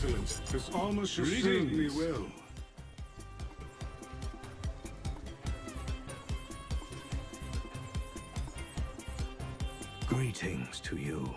Excellent. This armor should serve me well. Greetings to you.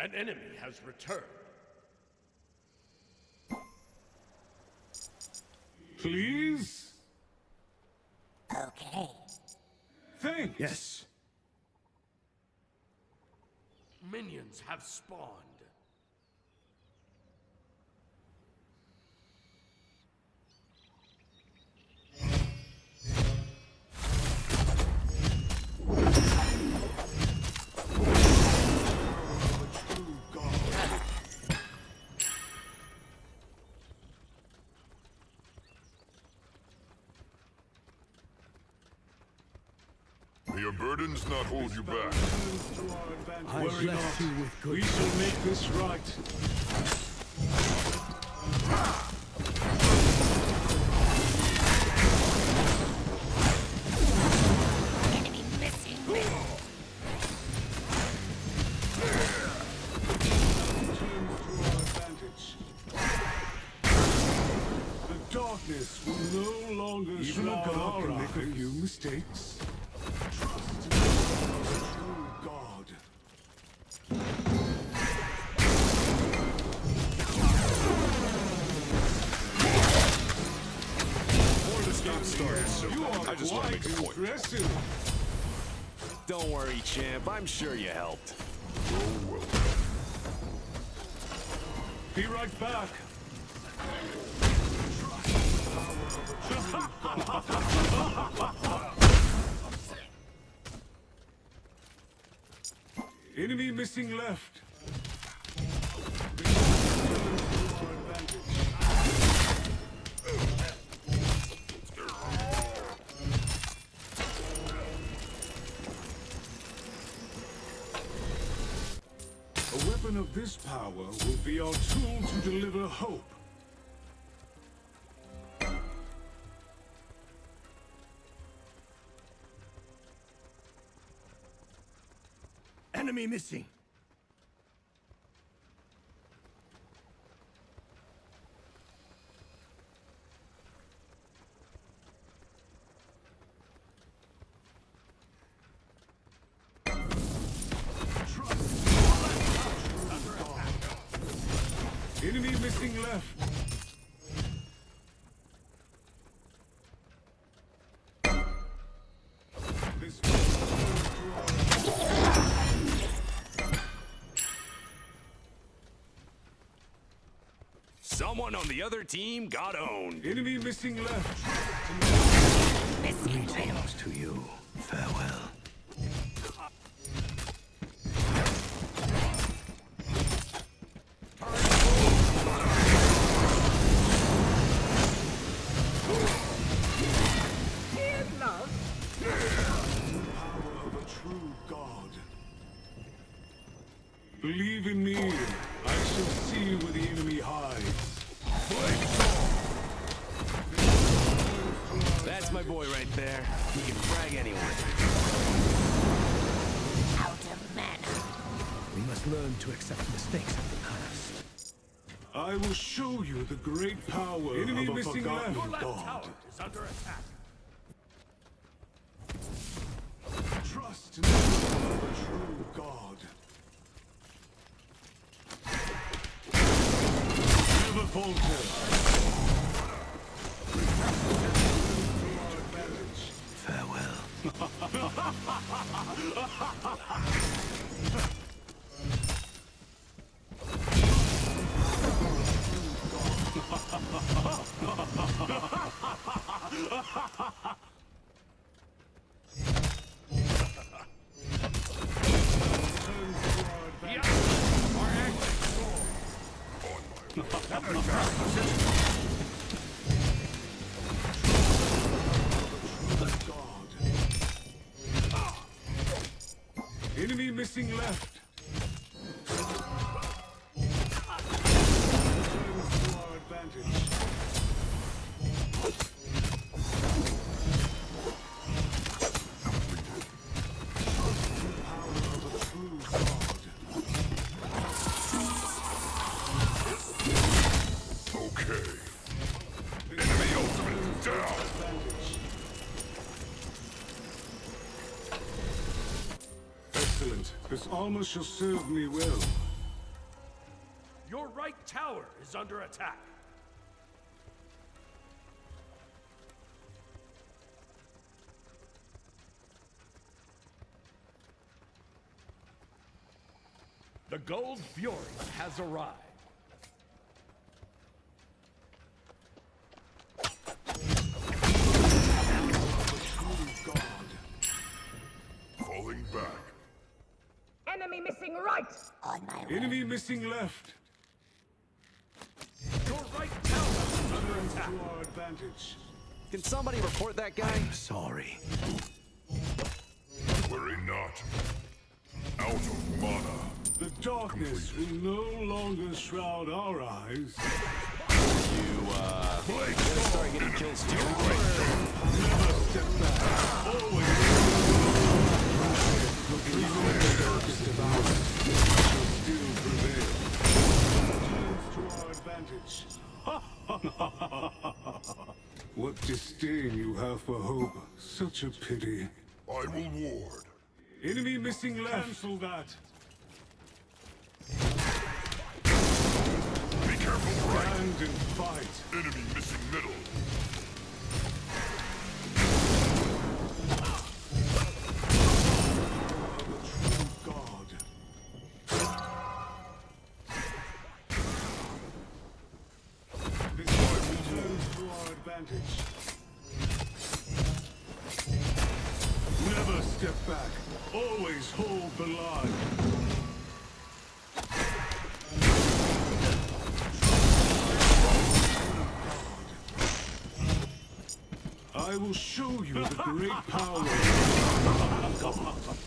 An enemy has returned. Please? Okay. Thanks. Yes. Minions have spawned. Your burdens not hold you back. To our advantage. I Worry bless not. you with good We shall make this right. Enemy missing. Turns to our advantage. The darkness will no longer Even a god can make a few mistakes. Don't worry, champ. I'm sure you helped. Be right back. Enemy missing left. Of this power will be our tool to deliver hope. Enemy missing. Someone on the other team got owned. enemy missing left. Greetings to you. Farewell. To accept mistakes of the past. I will show you the great power enemy of a Your forgotten left god. tower is under attack. Trust in the power of true god. Never falter. Missing left. Armor shall serve me well. Your right tower is under attack. The Gold Fury has arrived. Enemy missing left. Your right tower is under attack. To our advantage. Can somebody report that guy? I'm sorry. Worry not. Out of mana. The darkness will no longer shroud our eyes. You, uh, gonna start getting kills too? Never step back. Always. Even when the darkest of hours shall still prevail. Turns to our advantage. what disdain you have for hope. Such a pity. I will ward. Enemy missing left. Cancel that. Be careful right. Stand and fight. Enemy missing middle. Advantage. Never step back. Always hold the line. I will show you the great power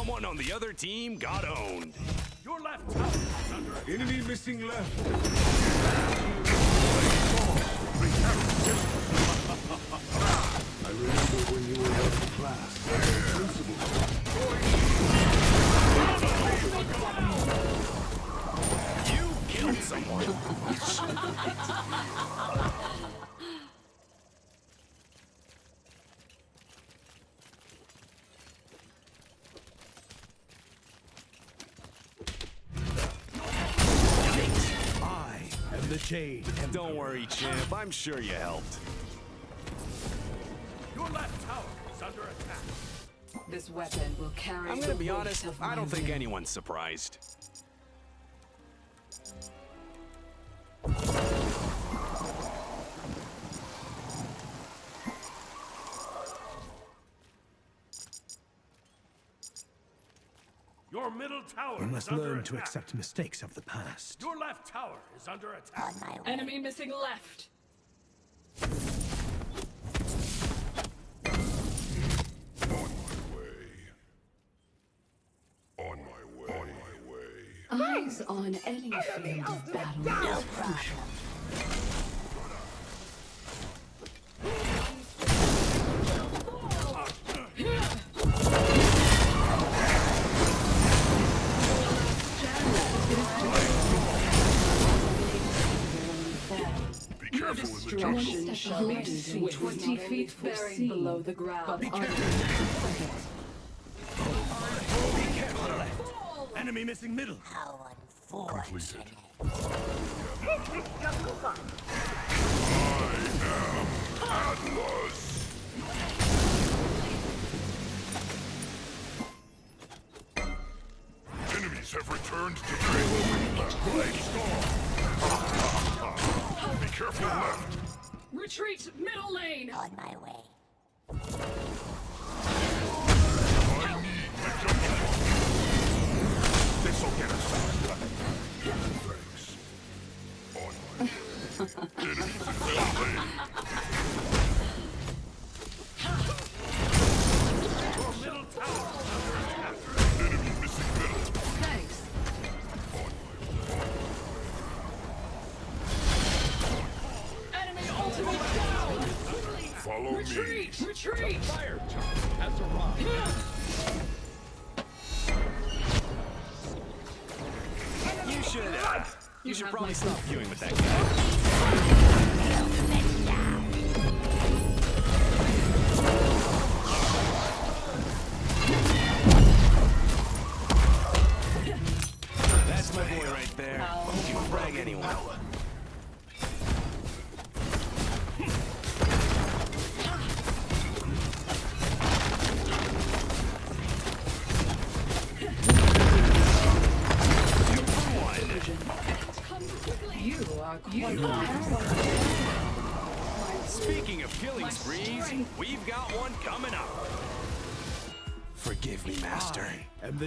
Someone on the other team got owned. Your left tower is under attack. Enemy missing left. I remember when you were in class. Principal. You killed someone. Shade. Don't worry, champ. I'm sure you helped. Your left tower is under attack. This weapon will carry. I'm gonna be honest. I don't think anyone's surprised. Your middle tower You is must under learn to attack. accept mistakes of the past. Your left tower is under attack. Enemy missing left. On my way. On my way. On my way. Eyes on any field of battle is crucial. Careful in the jungle. Destruction shall be to 20 feet buried below the ground. Enemy missing middle. Completed. Atlas. Probably stop viewing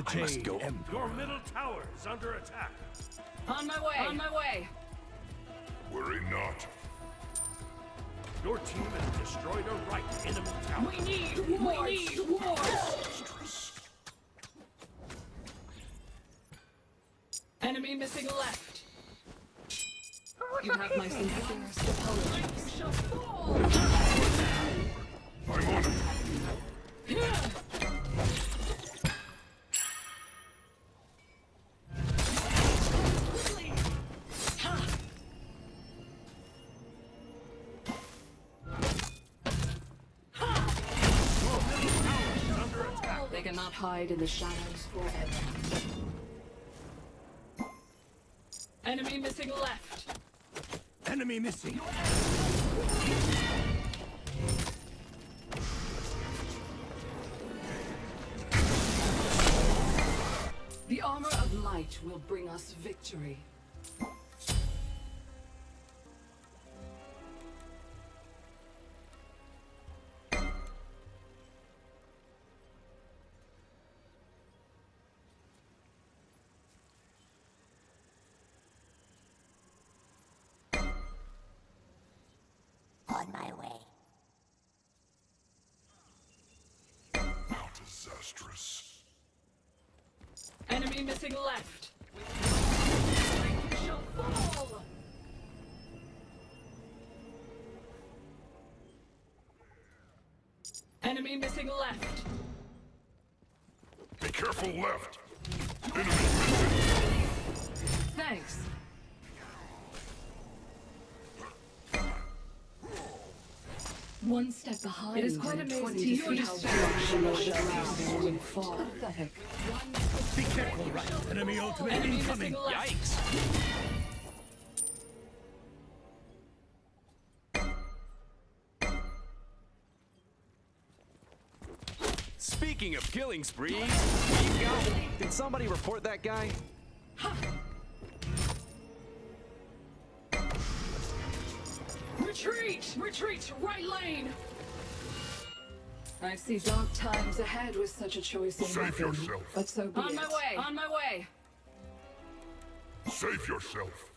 And the I must go. Emperor. Your middle tower is under attack. On my way. On my way. Worry not. Your team has destroyed a right enemy tower. We need wards. We need wards. Enemy missing left. You have my sincerest apologies. You shall fall. I'm on it. Hide in the shadows forever. Enemy missing left. Enemy missing. The armor of light will bring us victory. Disastrous. Enemy missing left. You shall fall. Enemy missing left. Be careful left. Enemy missing. Thanks. One step behind. It is quite amazing to see how destruction of the ground will fall. Pathetic. Be careful, right? Enemy ultimate Enemy incoming. Yikes. Speaking of killing sprees, we've got. Did somebody report that guy? Retreat! Retreat! Right lane! I see dark times ahead with such a choice Save yourself. But so be On it. my way. On my way. Save yourself.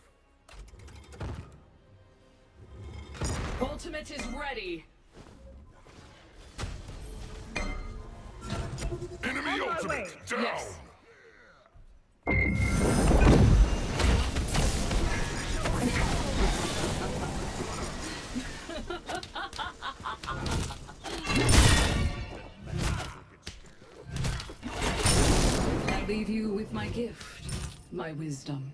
Ultimate is ready. Enemy ultimate down. Yes. Leave you with my gift, my wisdom.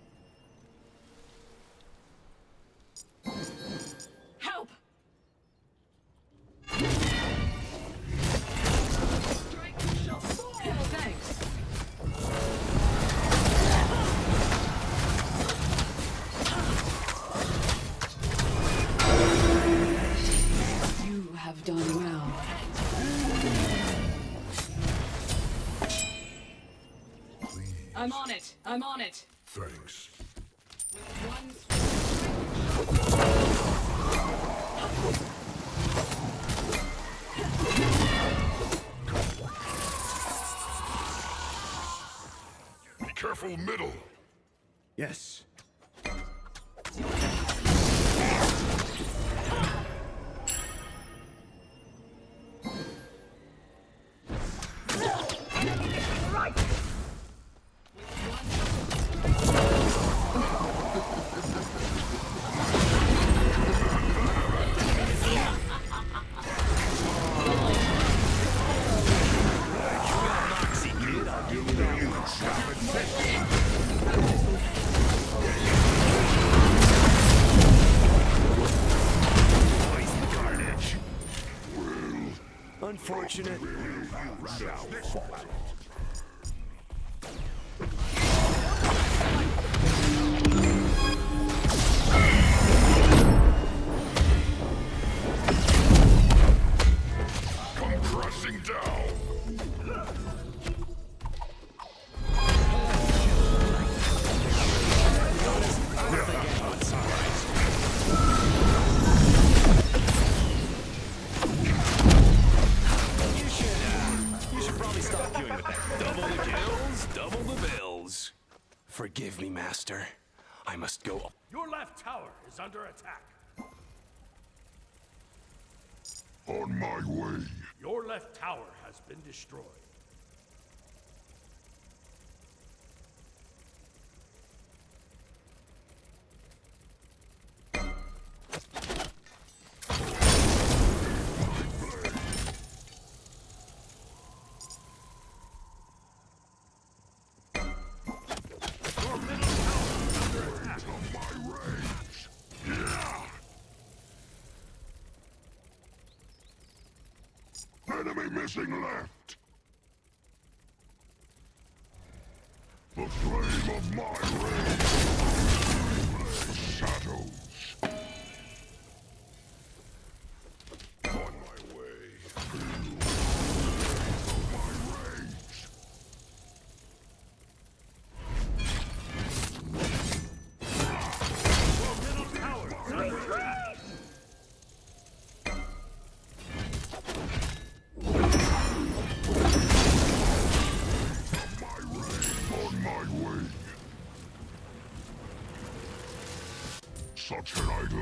I'm on it. Thanks. Be careful, middle. Yes. Double. Forgive me, Master. I must go. Your left tower is under attack. On my way. Your left tower has been destroyed. Left. The flame of my rage.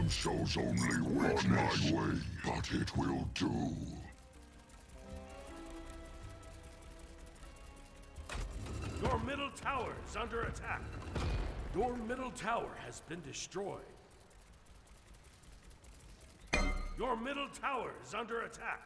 Such shows only weakness. Way, but it will do. Your middle tower is under attack. Your middle tower has been destroyed. Your middle tower is under attack.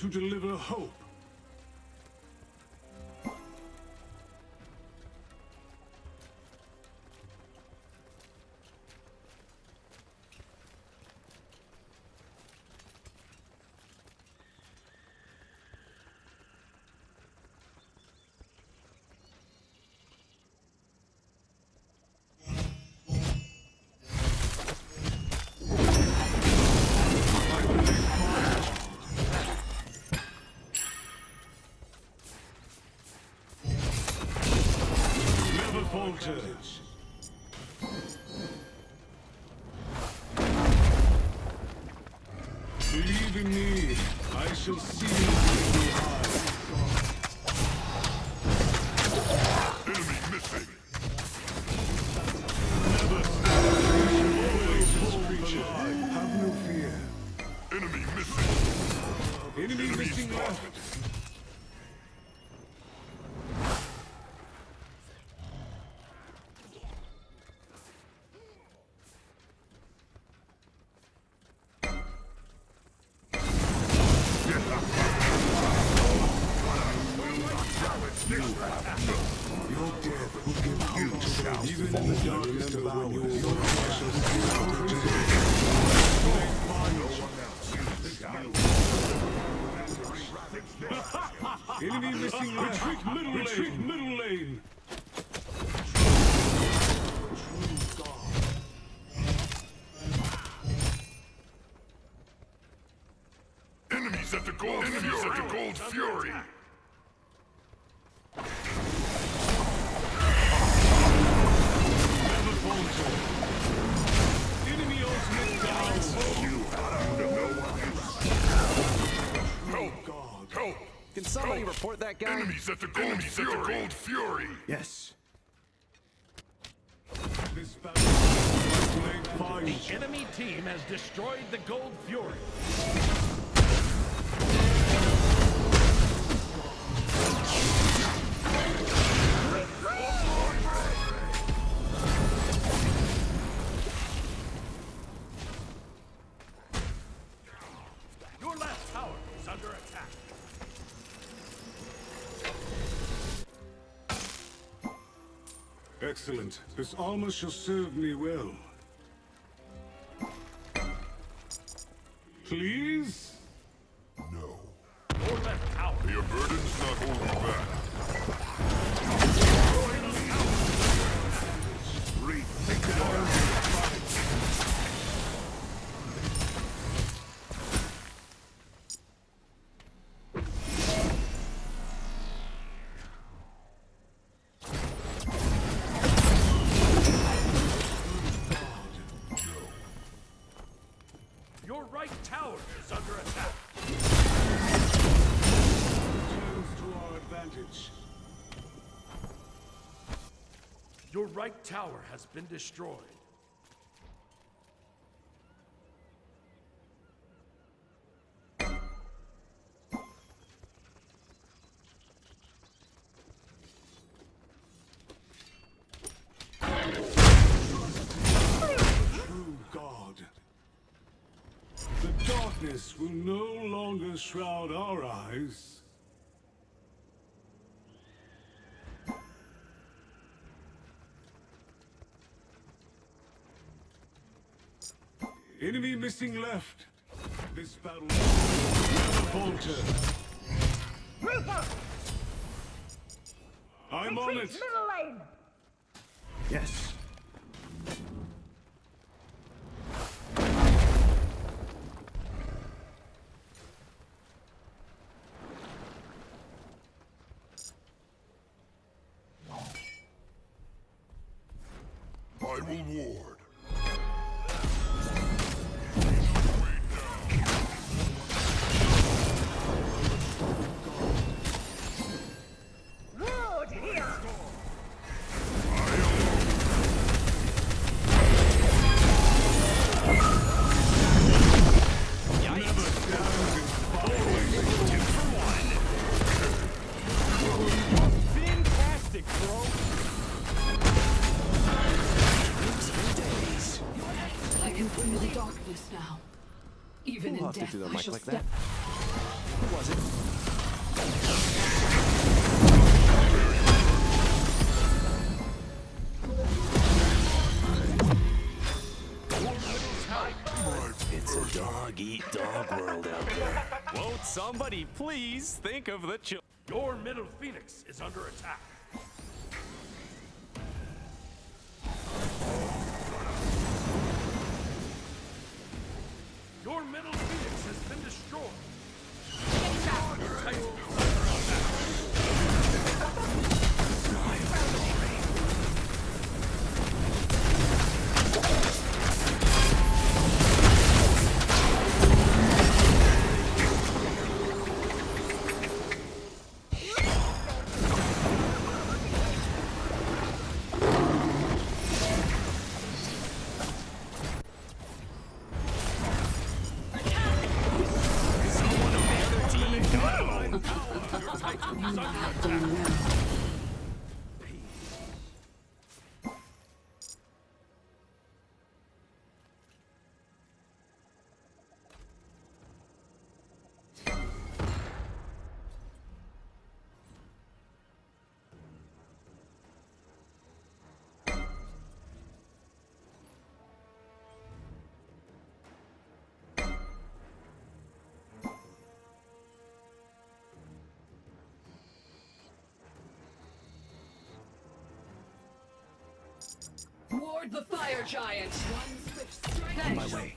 To deliver hope. Never. Believe in me, I shall see you. Enemy missing. Never. Always creature. Have no fear. Enemy missing. Enemy missing left. Somebody report that guy? Enemies at the gold Enemies fury. At the gold fury. Yes. This battle must make. The enemy team has destroyed the Gold Fury. Excellent. This armor shall serve me well. Please? No. Your left tower Your burden's not holding back. Right tower has been destroyed. True God. The darkness will no longer shroud our eyes. Enemy missing left. This battle will never falter. I'm on it. Yes. the mic like that? Who was it? It's a dog eat dog world out there. Won't somebody please think of the children? Your middle phoenix is under attack. Your middle Phoenix has been destroyed. Ward the fire giant. One strike. On my way.